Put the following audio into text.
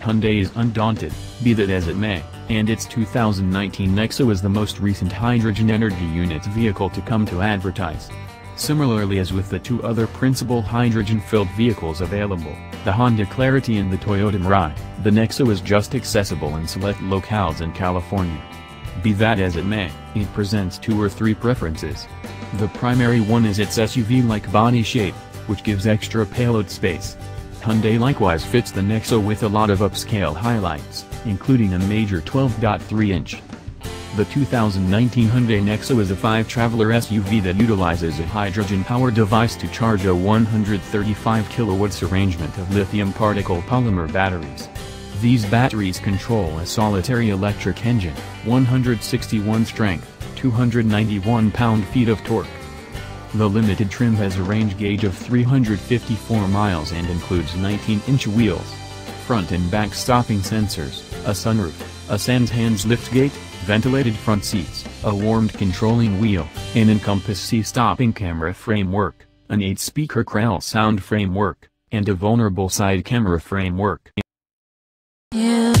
Hyundai is undaunted, be that as it may, and its 2019 Nexo is the most recent hydrogen energy unit vehicle to come to advertise. Similarly as with the two other principal hydrogen-filled vehicles available, the Honda Clarity and the Toyota Mirai, the Nexo is just accessible in select locales in California. Be that as it may, it presents two or three preferences. The primary one is its SUV-like body shape, which gives extra payload space. Hyundai likewise fits the Nexo with a lot of upscale highlights, including a major 12.3-inch. The 2019 Hyundai Nexo is a 5-traveler SUV that utilizes a hydrogen power device to charge a 135 kilowatts arrangement of lithium particle polymer batteries. These batteries control a solitary electric engine, 161 strength, 291 pound-feet of torque. The limited trim has a range gauge of 354 miles and includes 19-inch wheels, front and back stopping sensors, a sunroof, a sans hands liftgate, ventilated front seats, a warmed controlling wheel, an Encompass C stopping camera framework, an 8-speaker Krell sound framework, and a vulnerable side camera framework. Yeah.